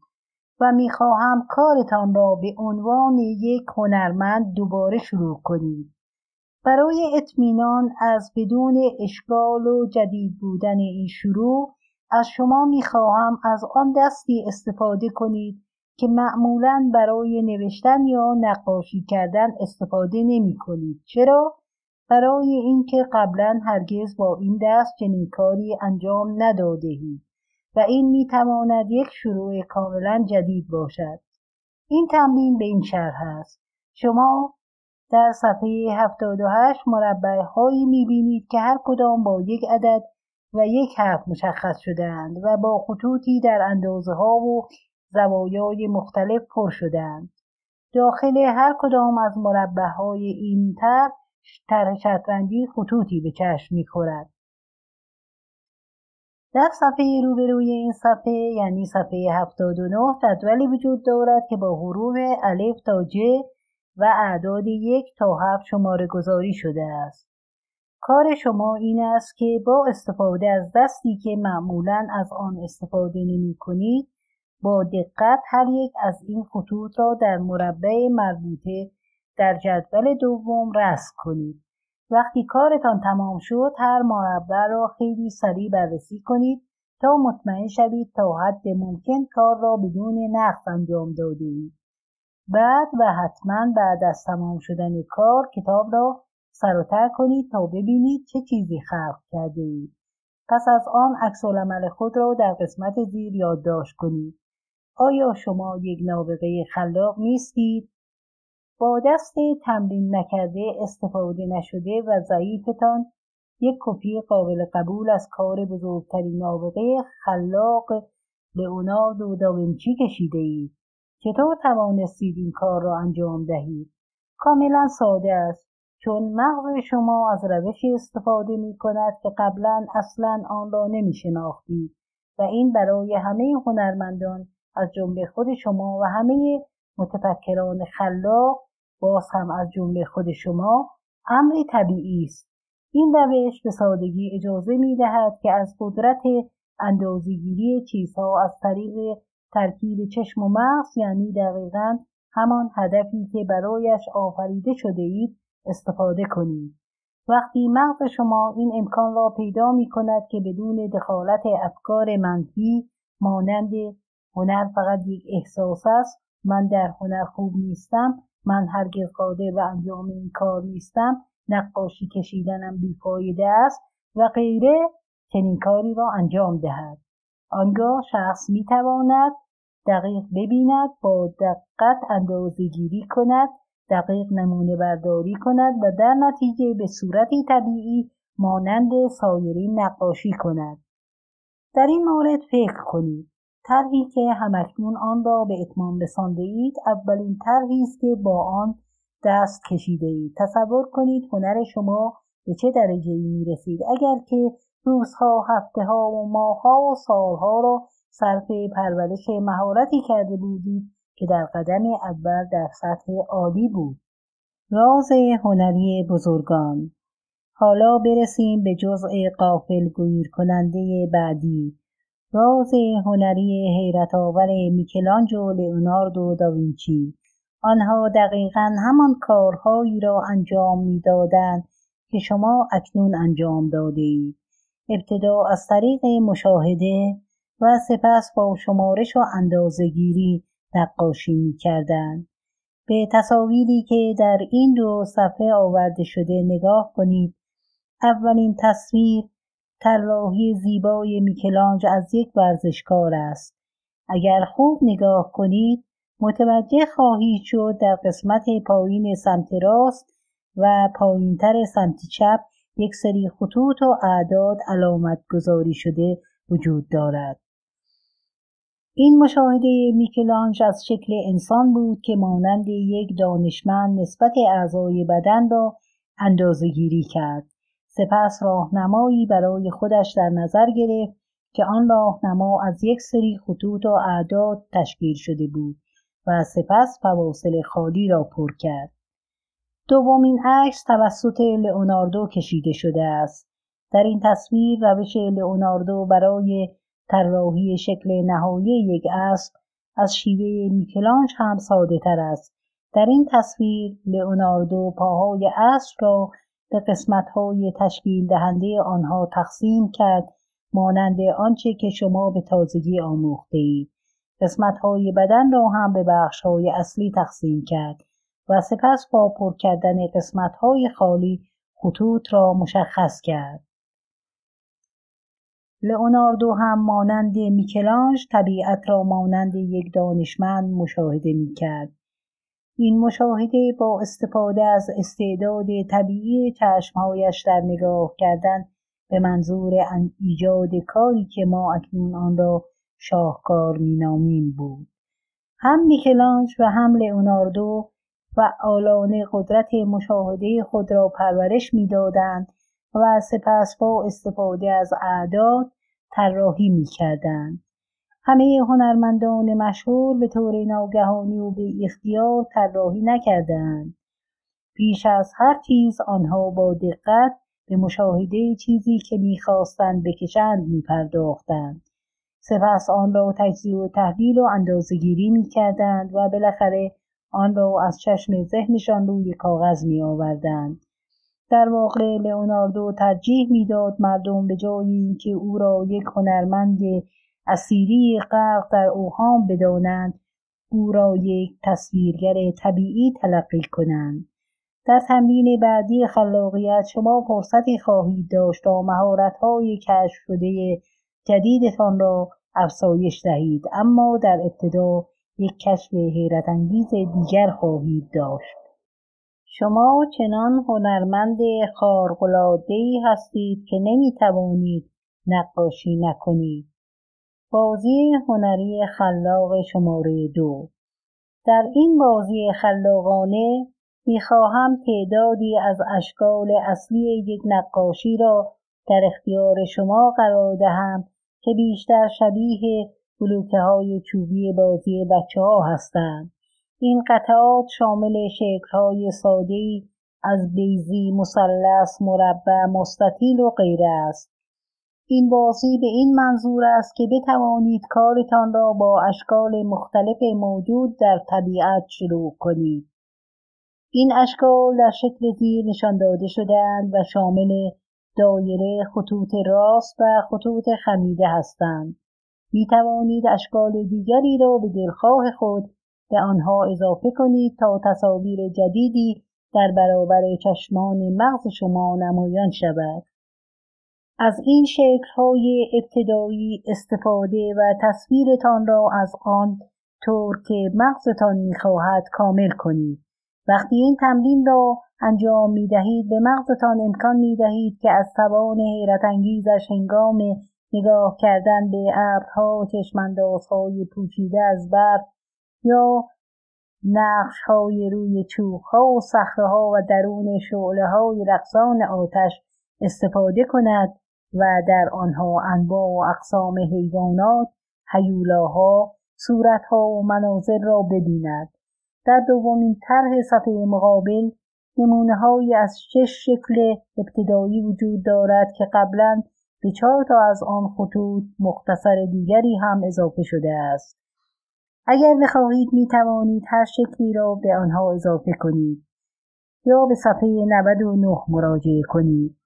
و می‌خواهم کارتان را به عنوان یک هنرمند دوباره شروع کنید برای اطمینان از بدون اشکال و جدید بودن این شروع از شما می‌خواهم از آن دستی استفاده کنید که معمولا برای نوشتن یا نقاشی کردن استفاده نمی کنید. چرا؟ برای اینکه قبلا هرگز با این دست چنین کاری انجام ندادهید و این می‌تواند یک شروع کاملا جدید باشد. این تمرین به این شرح است. شما در صفحه 78 مربع هایی می‌بینید که هر کدام با یک عدد و یک حرف مشخص شدهاند و با خطوطی در اندازه ها و زوایای مختلف پر شدهاند. داخل هر کدام از مربع های این طرح طرح شطرنجی خطوطی به چشم می‌خورد در صفحه روبروی این صفحه یعنی صفحه 79 جدولی وجود دارد که با حروف الف تا ج و اعداد یک تا هفت شماره گذاری شده است. کار شما این است که با استفاده از دستی که معمولا از آن استفاده نمی کنید با دقت هر یک از این خطوط را در مربع مربوطه در جدول دوم رسم کنید. وقتی کارتان تمام شد هر مربع را خیلی سریع بررسی کنید تا مطمئن شوید تا حد ممکن کار را بدون نقص انجام دادید. بعد و حتما بعد از تمام شدن کار کتاب را سر کنید تا ببینید چه چیزی خلق کرده اید. پس از آن عکس خود را در قسمت زیر یادداشت کنید. آیا شما یک نابغه خلاق نیستید؟ با دست تمرین نکرده استفاده نشده و ضعیفتان یک کپی قابل قبول از کار بزرگترین نابغه خلاق لئوناردو داوینچی کشیده اید. چطور توانستید این کار را انجام دهید کاملا ساده است چون مغز شما از روشی استفاده می کند که قبلا اصلا آن را نمی شناختید و این برای همه هنرمندان از جمله خود شما و همه متفکران خلاق باز هم از جمله خود شما امری طبیعی است. این روش به سادگی اجازه می دهد که از قدرت اندازگیری چیزها از طریق ترکیب چشم و مغز یعنی دقیقا همان هدفی که برایش آفریده شده اید استفاده کنید. وقتی مغز شما این امکان را پیدا می کند که بدون دخالت افکار منفی مانند هنر فقط یک احساس است من در هنر خوب نیستم من هرگز قادر به انجام این کار نیستم. نقاشی کشیدنم بیفایده است و غیره چنین کاری را انجام دهد. آنگاه شخص می تواند دقیق ببیند با دقت اندازه گیری کند دقیق نمونه برداری کند و در نتیجه به صورتی طبیعی مانند سایرین نقاشی کند. در این مورد فکر کنید. طرحی که همکنون آن را به اتمام رسانده اید اولین طرحی است که با آن دست کشیده اید تصور کنید هنر شما به چه درجه ای می رسید اگر که روزها هفته ها و ماهها و سالها را صرف پرورش مهارتی کرده بودید که در قدم اول در سطح عالی بود. راز هنری بزرگان. حالا برسیم به جزء قافل گویر کننده بعدی. راز هنری حیرت آور میکلانجو لئوناردو داوینچی آنها دقیقا همان کارهایی را انجام می‌دادند که شما اکنون انجام داده اید. ابتدا از طریق مشاهده و سپس با شمارش و اندازهگیری نقاشی می کردن. به تصاویری که در این دو صفحه آورده شده نگاه کنید. اولین تصویر طراحی زیبای میکلانج از یک ورزشکار است. اگر خوب نگاه کنید متوجه خواهید شد در قسمت پایین سمت راست و پایینتر سمت چپ یک سری خطوط و اعداد علامت گذاری شده وجود دارد. این مشاهده میکلانج از شکل انسان بود که مانند یک دانشمند نسبت اعضای بدن را اندازه گیری کرد. سپس راهنمایی برای خودش در نظر گرفت که آن راهنما از یک سری خطوط و اعداد تشکیل شده بود و سپس فواصل خالی را پر کرد. دومین عکس توسط لئوناردو کشیده شده است. در این تصویر روش لئوناردو برای طراحی شکل نهایی یک اسب از شیوه میکلانج هم ساده تر است در این تصویر لئوناردو پاهای اسب را به قسمتهای تشکیل دهنده آنها تقسیم کرد مانند آنچه که شما به تازگی آموخته اید قسمتهای بدن را هم به بخشهای اصلی تقسیم کرد و سپس با پر کردن قسمتهای خالی خطوط را مشخص کرد. لئوناردو هم مانند میکلانج طبیعت را مانند یک دانشمند مشاهده می‌کرد. این مشاهده با استفاده از استعداد طبیعی چشمهایش در نگاه کردن به منظور ایجاد کاری که ما اکنون آن را شاهکار مینامیم بود. هم میکلانج و هم لئوناردو فعالانه قدرت مشاهده خود را پرورش می‌دادند و سپس با استفاده از اعداد طراحی می‌کردند. همه هنرمندان مشهور به طور ناگهانی و به اختیار طراحی نکردند. پیش از هر چیز آنها با دقت به مشاهده چیزی که می‌خواستند بکشند میپرداختند. سپس آن را تجزیه و تحلیل و اندازهگیری می‌کردند و بالاخره آن را از چشم ذهنشان روی کاغذ میآوردند. در واقع لئوناردو ترجیح می‌داد مردم به جای اینکه او را یک هنرمند اسیری غرق در اوهام بدانند او را یک تصویرگر طبیعی تلقی کنند. در تمرین بعدی خلاقیت شما فرصتی خواهید داشت تا مهارت‌های کشف شده جدیدتان را افزایش دهید اما در ابتدا یک کشف حیرت انگیز دیگر خواهید داشت. شما چنان هنرمند خارق‌العادهای هستید که نمی‌توانید نقاشی نکنید. بازی هنری خلاق شماره دو در این بازی خلاقانه می‌خواهم تعدادی از اشکال اصلی یک نقاشی را در اختیار شما قرار دهم که بیشتر شبیه بلوکه های چوبی بازی بچه ها هستند این قطعات شامل شکلهای ساده از بیزی، مثلث، مربع، مستطیل و غیره است. این بازی به این منظور است که بتوانید کارتان را با اشکال مختلف موجود در طبیعت شروع کنید. این اشکال در شکل زیر نشان داده شدهاند و شامل دایره خطوط راست و خطوط خمیده هستند. می توانید اشکال دیگری را به دلخواه خود به آنها اضافه کنید تا تصاویر جدیدی در برابر چشمان مغز شما نمایان شود از این های ابتدایی استفاده و تصویرتان را از آن طور که مغزتان می‌خواهد کامل کنید. وقتی این تمرین را انجام می دهید به مغزتان امکان می دهید که از توان حیرت انگیزش هنگام نگاه کردن به ابرها چشماندازهای پوشیده از برف یا نقش های روی ها و صخره ها و درون شعله های رقصان آتش استفاده کند. و در آنها انواع و اقسام حیوانات، هیولاها، صورتها و مناظر را ببیند. در دومین طرح صفحه مقابل نمونه های از شش شکل ابتدایی وجود دارد که قبلا به چهار تا از آن خطوط مختصر دیگری هم اضافه شده است. اگر بخواهید می توانید هر شکلی را به آنها اضافه کنید یا به صفحه 99 مراجعه کنید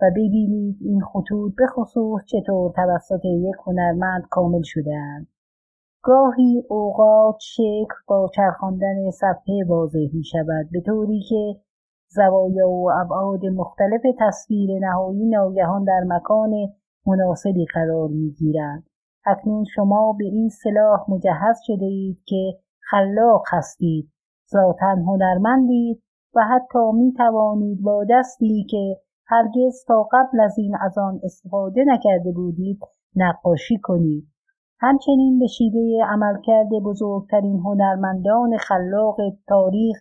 و ببینید این خطوط به خصوص چطور توسط یک هنرمند کامل شدهاند. گاهی اوقات شکل با چرخاندن صفحه واضح می شود به طوری که زوایا و ابعاد مختلف تصویر نهایی ناگهان در مکان مناسبی قرار می گیرند. اکنون شما به این سلاح مجهز شده اید که خلاق هستید ذاتا هنرمندید و حتی می توانید با دستی که هرگز تا قبل از این از آن استفاده نکرده بودید نقاشی کنید همچنین به شیوه عملکرد بزرگترین هنرمندان خلاق تاریخ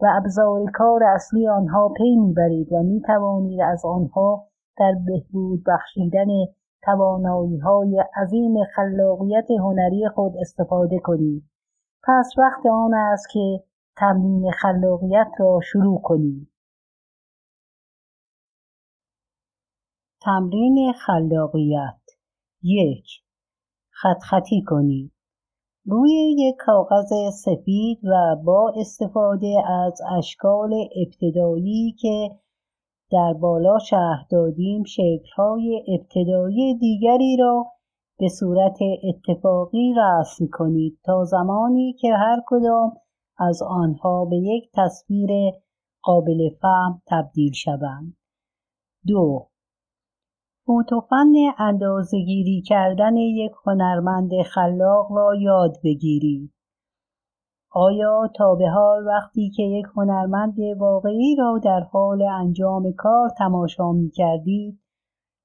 و ابزار کار اصلی آنها پی می‌برید و می توانید از آنها در بهبود بخشیدن توانایی های عظیم خلاقیت هنری خود استفاده کنید. پس وقت آن است که تمرین خلاقیت را شروع کنید. تمرین خلاقیت یک خط خطی کنید. روی یک کاغذ سفید و با استفاده از اشکال ابتدایی که در بالا شهر دادیم شکلهای ابتدایی دیگری را به صورت اتفاقی رسم کنید تا زمانی که هر کدام از آنها به یک تصویر قابل فهم تبدیل شوند. دو فوتوفن اندازهگیری کردن یک هنرمند خلاق را یاد بگیرید آیا تا به حال وقتی که یک هنرمند واقعی را در حال انجام کار تماشا می کردید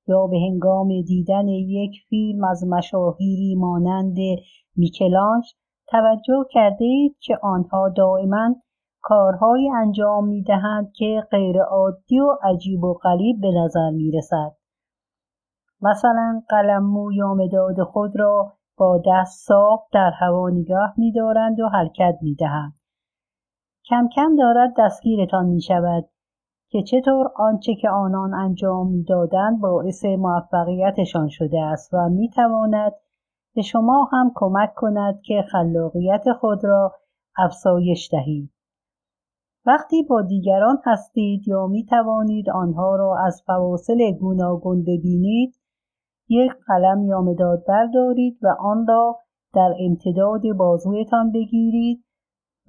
یا به هنگام دیدن یک فیلم از مشاهیری مانند میکلانج توجه کرده اید که آنها دائما کارهایی انجام می دهند که غیرعادی و عجیب و غریب به نظر می رسد. مثلا قلم یا مداد خود را با دست صاف در هوا نگاه می دارند و حرکت می دهند. کم کم دارد دستگیرتان می شود که چطور آنچه که آنان انجام می‌دادند باعث موفقیتشان شده است و می تواند به شما هم کمک کند که خلاقیت خود را افزایش دهید. وقتی با دیگران هستید یا می توانید آنها را از فواصل گوناگون ببینید یک قلم یا مداد بردارید و آن را در امتداد بازویتان بگیرید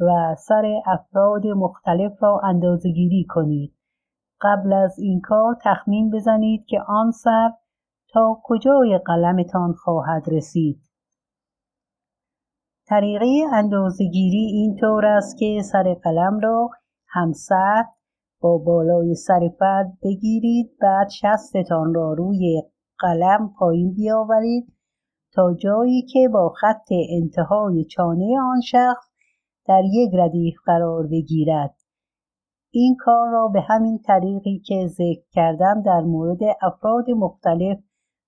و سر افراد مختلف را اندازگیری کنید. قبل از این کار تخمین بزنید که آن سر تا کجای قلمتان خواهد رسید. طریقه اندازگیری این طور است که سر قلم را همسر با بالای سر فرد بگیرید بعد شستتان را روی قلم پایین بیاورید تا جایی که با خط انتهای چانه آن شخص در یک ردیف قرار بگیرد. این کار را به همین طریقی که ذکر کردم در مورد افراد مختلف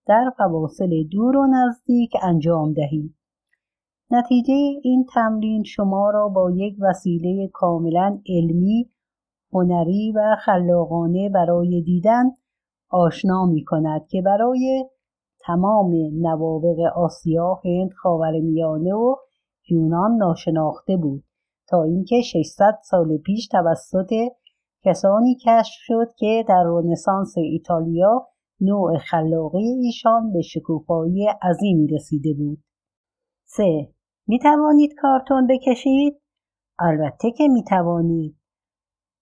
در فواصل دور و نزدیک انجام دهید نتیجه این تمرین شما را با یک وسیله کاملا علمی هنری و خلاقانه برای دیدن آشنا می کند که برای تمام نوابق آسیا، هند، خاورمیانه و یونان ناشناخته بود تا اینکه 600 سال پیش توسط کسانی کشف شد که در رنسانس ایتالیا نوع خلاقی ایشان به شکوفایی عظیمی رسیده بود. 3. می توانید کارتون بکشید؟ البته که می توانید.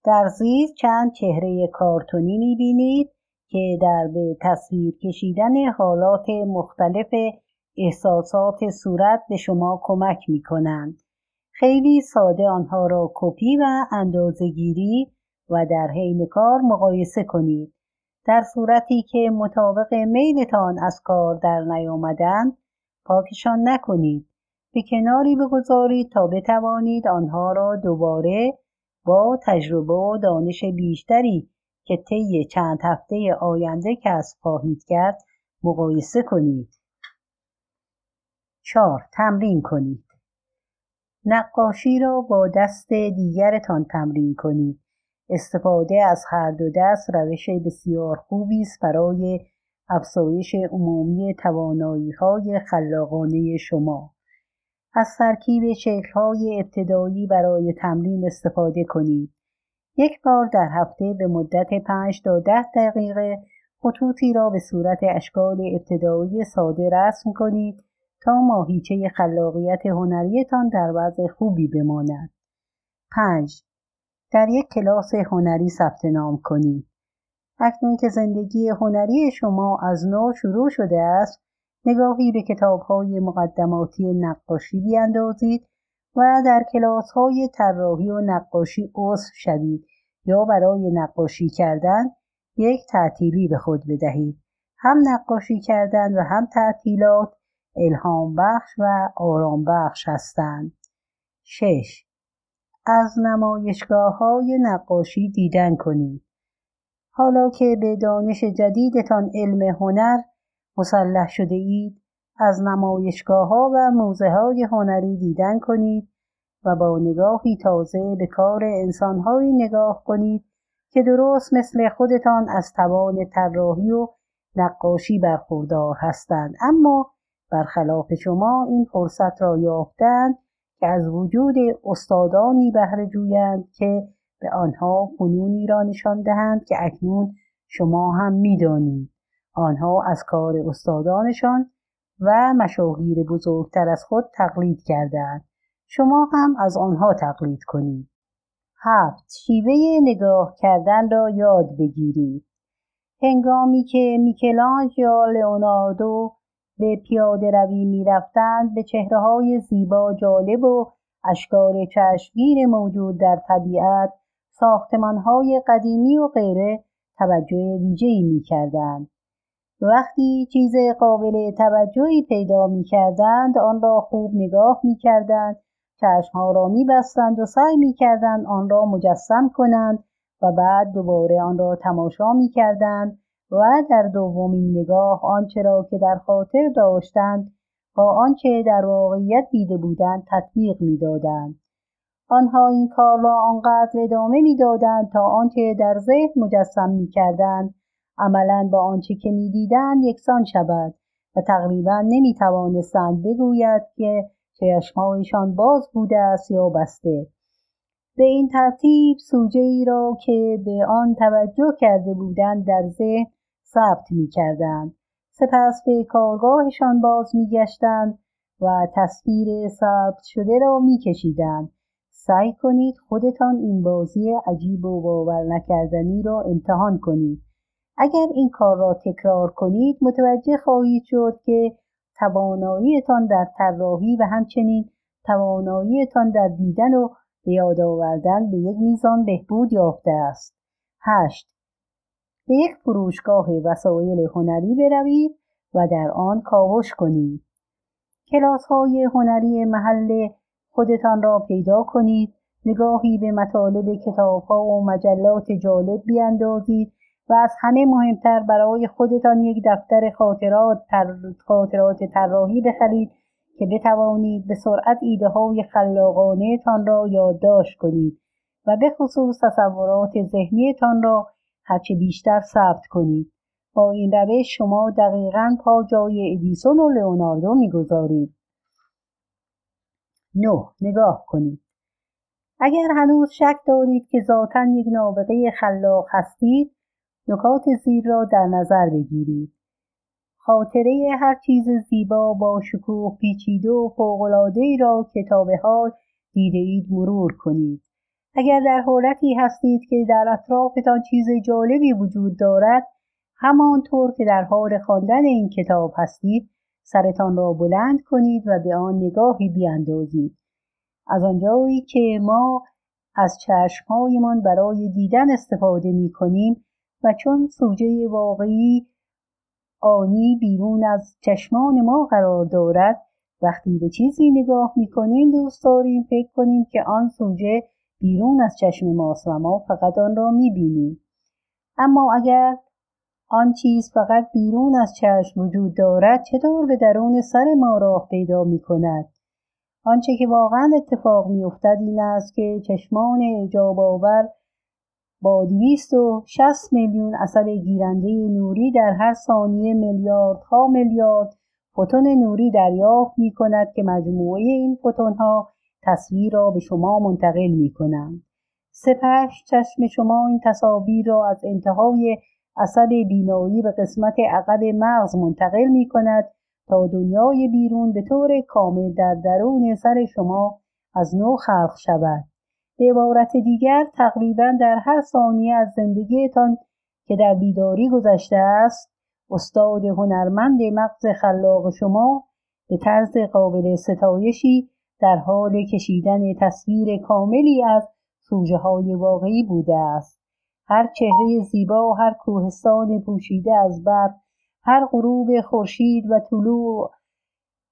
در زیر چند چهره کارتونی می بینید که در به تصویر کشیدن حالات مختلف احساسات صورت به کمک کمک می کنند. خیلی ساده آنها را کپی و اندازهگیری و در حین کار مقایسه کنید. در صورتی که مطابق میلتان از کار در نیامدند پاکشان نکنید. به کناری بگذارید تا بتوانید آنها را دوباره با تجربه و دانش بیشتری که طی چند هفته آینده کسب خواهید کرد مقایسه کنید. 4. تمرین کنید. نقاشی را با دست دیگرتان تمرین کنید. استفاده از هر دو دست روش بسیار خوبی است برای افزایش عمومی توانایی های خلاقانه شما. از ترکیب های ابتدایی برای تمرین استفاده کنید. یک بار در هفته به مدت 5 تا 10 دقیقه خطوطی را به صورت اشکال ابتدایی ساده رسم کنید تا ماهیچه خلاقیت هنریتان در وضع خوبی بماند. 5. در یک کلاس هنری ثبت نام کنید. اکنون که زندگی هنری شما از نو شروع شده است نگاهی به کتابهای مقدماتی نقاشی بیاندازید و در کلاس های طراحی و نقاشی عضو شوید یا برای نقاشی کردن یک تعطیلی به خود بدهید هم نقاشی کردن و هم تعطیلات الهام بخش و آرام بخش هستند. 6. از نمایشگاه های نقاشی دیدن کنید. حالا که به دانش جدیدتان علم هنر مسلح شده اید از نمایشگاه ها و موزه های هنری دیدن کنید و با نگاهی تازه به کار انسانهایی نگاه کنید که درست مثل خودتان از توان طراحی و نقاشی برخوردار هستند. اما برخلاف شما این فرصت را یافتند که از وجود استادانی بهره جویند که به آنها فنونی را نشان دهند که اکنون شما هم می‌دانید. آنها از کار استادانشان و مشاهیر بزرگتر از خود تقلید کردند شما هم از آنها تقلید کنید. هفت. شیوه نگاه کردن را یاد بگیرید. هنگامی که میکلانج یا لئوناردو به پیاده روی می‌رفتند به چهره های زیبا جالب و اشکار چشمگیر موجود در طبیعت های قدیمی و غیره توجه ویژه‌ای می‌کردند. وقتی چیز قابل توجهی پیدا می‌کردند آن را خوب نگاه می‌کردند چشمها را میبستند و سعی می‌کردند آن را مجسم کنند و بعد دوباره آن را تماشا می‌کردند و در دومین نگاه آنچه را که در خاطر داشتند با آنچه در واقعیت دیده بودند تطبیق می‌دادند. آنها این کار را آنقدر ادامه می‌دادند تا آنچه در ذهن مجسم می‌کردند عملا با آنچه که می‌دیدند یکسان شود و تقریبا نمی‌توانستند بگوید که چشمهایشان باز بوده است یا بسته به این ترتیب سوژه ای را که به آن توجه کرده بودند در ذهن ثبت می کردند. سپس به کارگاهشان باز می گشتند و تصویر ثبت شده را می کشیدند. سعی کنید خودتان این بازی عجیب و باور نکردنی را امتحان کنید. اگر این کار را تکرار کنید متوجه خواهید شد که تواناییتان در طراحی و همچنین تواناییتان در دیدن و به یاد آوردن به یک میزان بهبود یافته است. هشت به یک فروشگاه وسایل هنری بروید و در آن کاوش کنید. کلاس های هنری محل خودتان را پیدا کنید نگاهی به مطالب کتاب ها و مجلات جالب بیاندازید و از همه مهمتر برای خودتان یک دفتر خاطرات تر... خاطرات طراحی بخرید که بتوانید به سرعت ایده های خلاقانه تان را یادداشت کنید و به خصوص تصورات ذهنیتان را هرچه بیشتر ثبت کنید. با این روش شما دقیقا پا جای ادیسون و لئوناردو می‌گذارید. نه نگاه کنید. اگر هنوز شک دارید که ذاتا یک نابغه خلاق هستید نکات زیر را در نظر بگیرید. خاطره هر چیز زیبا با شکوه پیچیده و فوقالعادهای را که تا به حال دیده اید مرور کنید. اگر در حالتی هستید که در اطرافتان چیز جالبی وجود دارد همانطور که در حال خواندن این کتاب هستید سرتان را بلند کنید و به آن نگاهی بیاندازید. از آنجایی که ما از چشمهایمان برای دیدن استفاده می کنیم و چون سوژه واقعی آنی بیرون از چشمان ما قرار دارد وقتی به چیزی نگاه می‌کنیم دوست داریم فکر کنیم که آن سوژه بیرون از چشم ماست و ما فقط آن را می‌بینیم اما اگر آن چیز فقط بیرون از چشم وجود دارد چطور به درون سر ما راه پیدا می کند؟ آنچه که واقعا اتفاق میافتد این است که چشمان اجاب آور با شست میلیون اثر گیرنده نوری در هر ثانیه میلیاردها میلیارد فوتون نوری دریافت می کند که مجموعه این فوتون ها تصویر را به شما منتقل می کنند. سپس چشم شما این تصاویر را از انتهای عصب بینایی به قسمت عقب مغز منتقل می کند تا دنیای بیرون به طور کامل در درون سر شما از نو خلق شود. به عبارت دیگر تقریبا در هر ثانیه از زندگیتان که در بیداری گذشته است استاد هنرمند مغز خلاق شما به طرز قابل ستایشی در حال کشیدن تصویر کاملی از سوژه های واقعی بوده است. هر چهره زیبا و هر کوهستان پوشیده از برف هر غروب خورشید و طلوع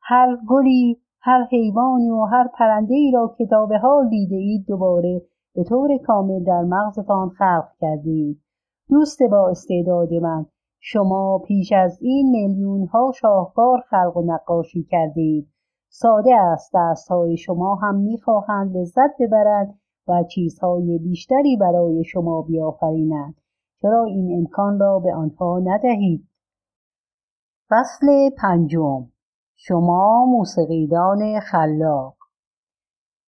هر گلی هر حیوانی و هر پرنده ای را که تا به حال دیده اید دوباره به طور کامل در مغزتان خلق کردید دوست با استعداد من شما پیش از این میلیون ها شاهکار خلق و نقاشی کردید ساده است دستهای شما هم می‌خواهند لذت ببرند و چیزهای بیشتری برای شما بیافرینند. چرا این امکان را به آنها ندهید؟ فصل پنجم. شما موسیقیدان خلاق.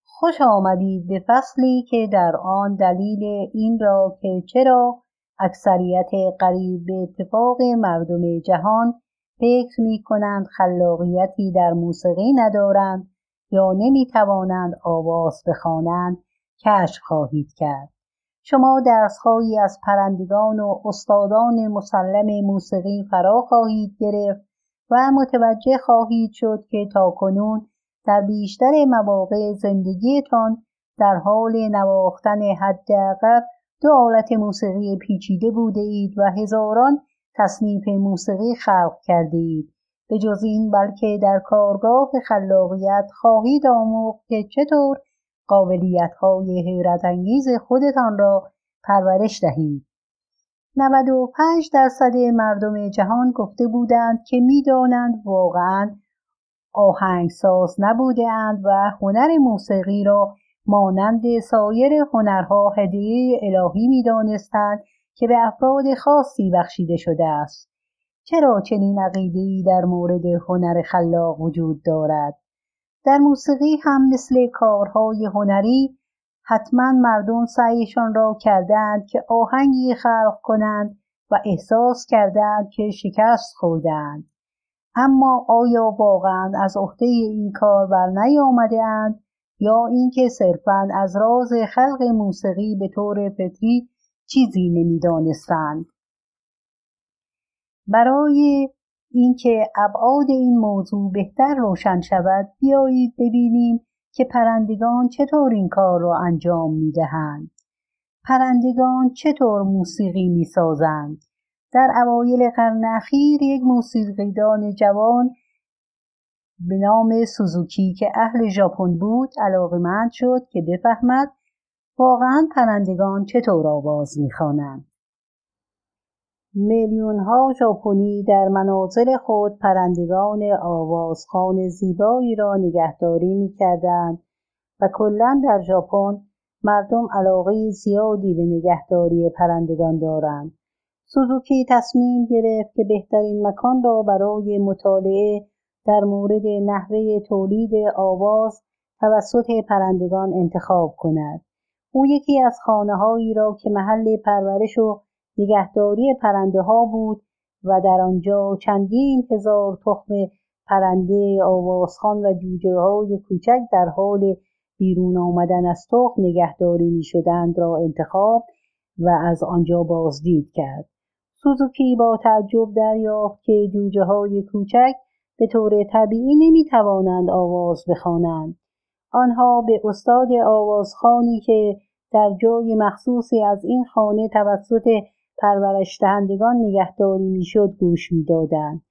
خوش آمدید به فصلی که در آن دلیل این را که چرا اکثریت قریب به اتفاق مردم جهان فکر می کنند خلاقیتی در موسیقی ندارند یا نمی توانند آواز بخوانند کشف خواهید کرد. شما درسهایی از پرندگان و استادان مسلم موسیقی فرا خواهید گرفت. و متوجه خواهید شد که تاکنون در بیشتر مواقع زندگیتان در حال نواختن حداقل دو آلت موسیقی پیچیده بوده اید و هزاران تصنیف موسیقی خلق کرده اید. به جز این بلکه در کارگاه خلاقیت خواهید آموخت که چطور قابلیت های حیرت انگیز خودتان را پرورش دهید. 95 درصد مردم جهان گفته بودند که می‌دانند واقعا آهنگساز نبوده اند و هنر موسیقی را مانند سایر هنرها هدیه الهی می‌دانستند که به افراد خاصی بخشیده شده است. چرا چنین عقیدهای در مورد هنر خلاق وجود دارد؟ در موسیقی هم مثل کارهای هنری حتما مردم سعیشان را کردند که آهنگی خلق کنند و احساس کردند که شکست خوردند. اما آیا واقعا از عهده این کار بر نیامده اند یا اینکه صرفا از راز خلق موسیقی به طور فطری چیزی نمی‌دانستند؟ برای اینکه ابعاد این موضوع بهتر روشن شود بیایید ببینیم که پرندگان چطور این کار را انجام می‌دهند؟ پرندگان چطور موسیقی می‌سازند؟ در اوایل قرن اخیر یک موسیقیدان جوان به نام سوزوکی که اهل ژاپن بود علاقمند شد که بفهمد واقعا پرندگان چطور آواز می‌خوانند. میلیون ها ژاپنی در منازل خود پرندگان آوازخوان زیبایی را نگهداری می‌کردند و کلا در ژاپن مردم علاقه زیادی به نگهداری پرندگان دارند. سوزوکی تصمیم گرفت که بهترین مکان را برای مطالعه در مورد نحوه تولید آواز توسط پرندگان انتخاب کند. او یکی از خانه هایی را که محل پرورش و نگهداری پرنده ها بود و در آنجا چندین هزار تخم پرنده آوازخان و جوجه های کوچک در حال بیرون آمدن از تخم نگهداری می شدند را انتخاب و از آنجا بازدید کرد. سوزوکی با تعجب دریافت که جوجه های کوچک به طور طبیعی نمی توانند آواز بخوانند. آنها به استاد آوازخانی که در جای مخصوصی از این خانه توسط پرورش دهندگان نگهداری می‌شد گوش می‌دادند.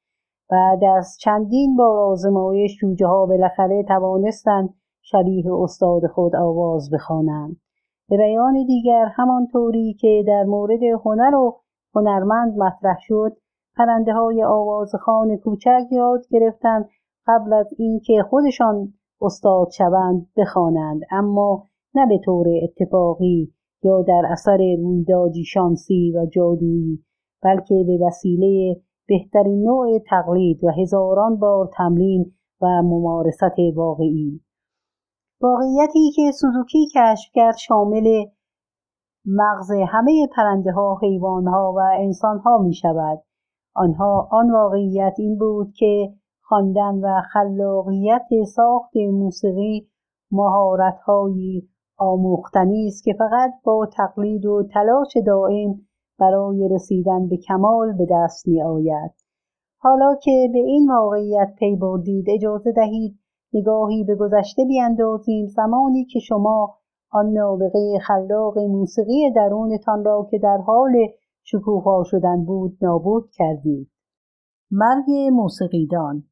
بعد از چندین بار آزمایش جوجه ها بالاخره توانستند شبیه استاد خود آواز بخوانند. به بیان دیگر همانطوری که در مورد هنر و هنرمند مطرح شد پرنده های آوازخان کوچک یاد گرفتند قبل از اینکه خودشان استاد شوند بخوانند اما نه به طور اتفاقی یا در اثر رویدادی شانسی و جادویی بلکه به وسیله بهترین نوع تقلید و هزاران بار تمرین و ممارست واقعی واقعیتی که سوزوکی کشف کرد شامل مغز همه پرنده ها، حیوان ها و انسان ها می شود. آنها آن واقعیت این بود که خواندن و خلاقیت ساخت موسیقی مهارت آموختنی است که فقط با تقلید و تلاش دائم برای رسیدن به کمال به دست می آید. حالا که به این واقعیت پی بردید اجازه دهید نگاهی به گذشته بیاندازیم زمانی که شما آن نابغه خلاق موسیقی درونتان را که در حال شکوفا شدن بود نابود کردید مرگ موسیقیدان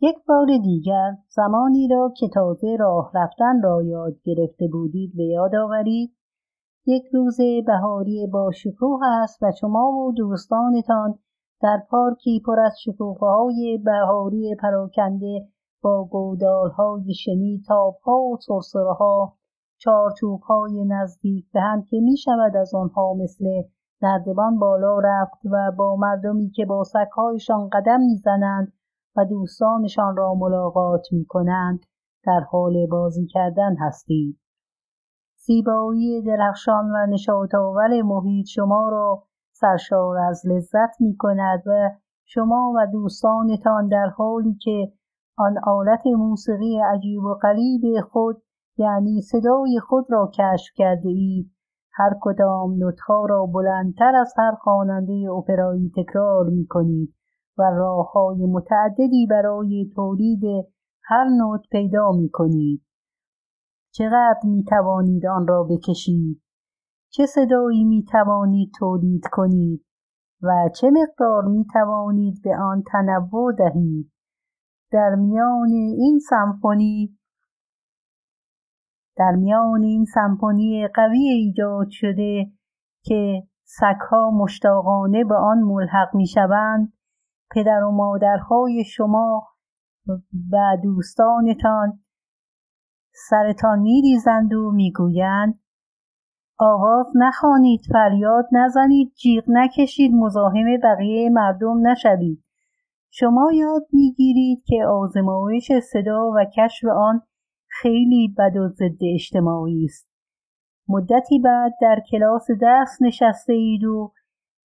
یک بار دیگر زمانی را که تازه راه رفتن را یاد گرفته بودید به یاد آورید. یک روز بهاری با شکوه است و شما و دوستانتان در پارکی پر از های بهاری پراکنده با گودالهای شنی تابها و سرسرهها های نزدیک به هم که می شود از آنها مثل نردبان بالا رفت و با مردمی که با سکهایشان قدم می‌زنند و دوستانشان را ملاقات می کنند در حال بازی کردن هستید. زیبایی درخشان و نشاطآور محیط شما را سرشار از لذت می کند و شما و دوستانتان در حالی که آن آلت موسیقی عجیب و غریب خود یعنی صدای خود را کشف کرده اید هر کدام نوتها را بلندتر از هر خواننده اپرایی تکرار می کنید و راههای متعددی برای تولید هر نوت پیدا می کنید. چقدر می توانید آن را بکشید؟ چه صدایی می توانید تولید کنید؟ و چه مقدار می توانید به آن تنوع دهید؟ در میان این سمفونی در میان این سمفونی قوی ایجاد شده که سگها مشتاقانه به آن ملحق می شوند پدر و مادرهای شما و دوستانتان سرتان میریزند و می‌گویند آواز نخوانید فریاد نزنید جیغ نکشید مزاحم بقیه مردم نشوید. شما یاد می‌گیرید که آزمایش صدا و کشف آن خیلی بد و ضد اجتماعی است. مدتی بعد در کلاس درس نشسته اید و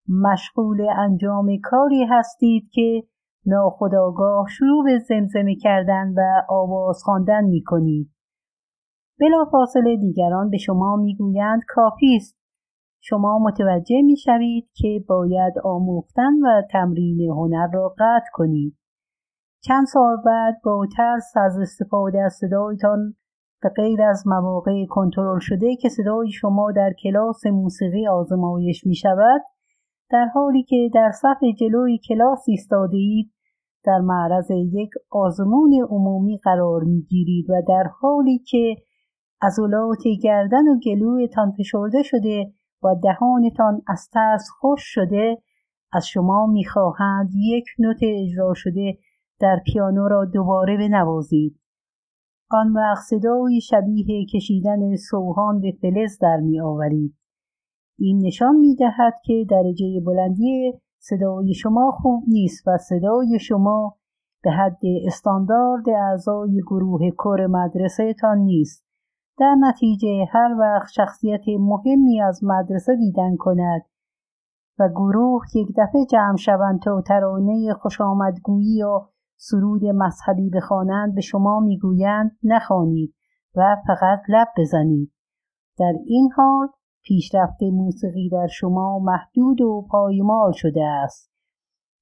مشغول انجام کاری هستید که ناخداگاه شروع به زمزمه کردن و آواز خواندن می کنید. بلافاصله دیگران به شما می‌گویند کافی است شما متوجه می شوید که باید آموختن و تمرین هنر را قطع کنید. چند سال بعد با ترس از استفاده از صدایتان به غیر از مواقع کنترل شده که صدای شما در کلاس موسیقی آزمایش می شود در حالی که در صف جلوی کلاس ایستاده اید در معرض یک آزمون عمومی قرار می گیرید و در حالی که عضلات گردن و گلویتان فشرده شده و دهانتان از ترس خوش شده از شما می‌خواهند یک نوت اجرا شده در پیانو را دوباره بنوازید آن وقت صدایی شبیه کشیدن سوهان به فلز در می آورید. این نشان می دهد که درجه بلندی صدای شما خوب نیست و صدای شما به حد استاندارد اعضای گروه کور مدرسه تان نیست. در نتیجه هر وقت شخصیت مهمی از مدرسه دیدن کند و گروه یک دفعه جمع شوند تا ترانه خوش آمدگویی یا سرود مذهبی بخوانند به شما می‌گویند نخوانید و فقط لب بزنید در این حال پیشرفت موسیقی در شما محدود و پایمال شده است.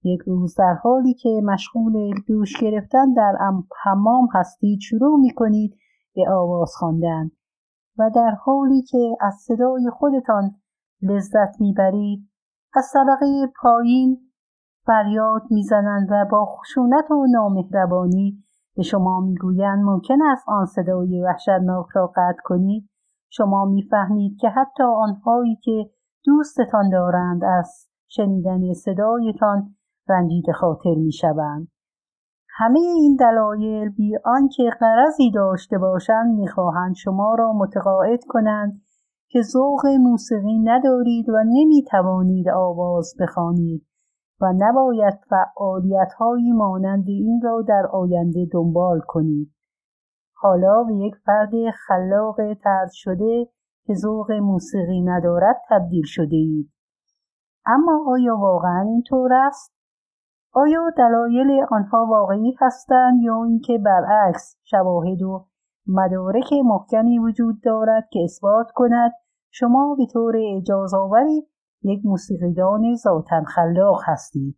یک روز در حالی که مشغول دوش گرفتن در حمام هستید شروع می کنید به آواز خواندن و در حالی که از صدای خودتان لذت می‌برید از طبقه پایین فریاد می‌زنند و با خشونت و نامهربانی به شما می‌گویند ممکن است آن صدای وحشتناک را قطع کنید؟ شما می‌فهمید که حتی آنهایی که دوستتان دارند از شنیدن صدایتان رنجیده خاطر می‌شوند همه این دلایل بی آنکه قرضی داشته باشند می‌خواهند شما را متقاعد کنند که ذوق موسیقی ندارید و نمی‌توانید آواز بخوانید و نباید فعالیت هایی مانند این را در آینده دنبال کنید. حالا به یک فرد خلاق ترد شده که ذوق موسیقی ندارد تبدیل شده اید. اما آیا واقعا اینطور است؟ آیا دلایل آنها واقعی هستند یا اینکه برعکس شواهد و مدارک محکمی وجود دارد که اثبات کند شما به طور اجازآوری یک موسیقیدان ذاتا خلاق هستید